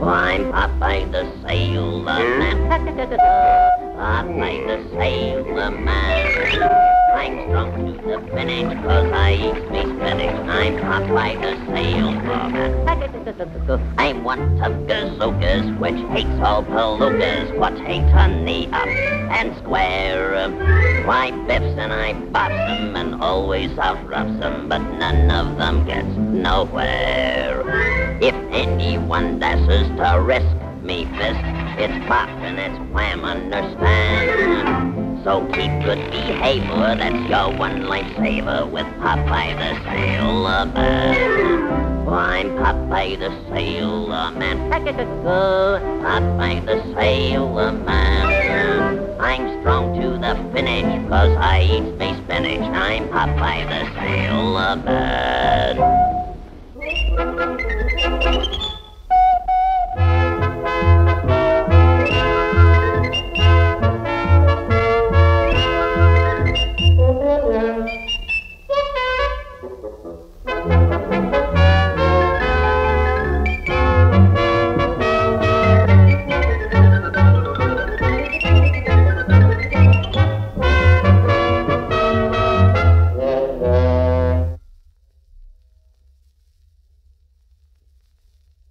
I'm Popeye the Sailor Man. Popeye the Sailor Man. I'm strong to the finish cause I eat me spinach. I'm Popeye the Sailor Man. I'm one of gazookas which hates all palookas. What hates honey up and square. Why biffs and I bops them and always outroughs them, but none of them gets nowhere. If anyone dashes to risk me fist, it's pop and it's wham, understand? So keep good behavior, that's your one lifesaver with Popeye the Sailor uh, Man. Oh, I'm Popeye the Sailor uh, Man. Popeye the Sailor uh, Man. I'm strong to the finish, cause I eat space spinach.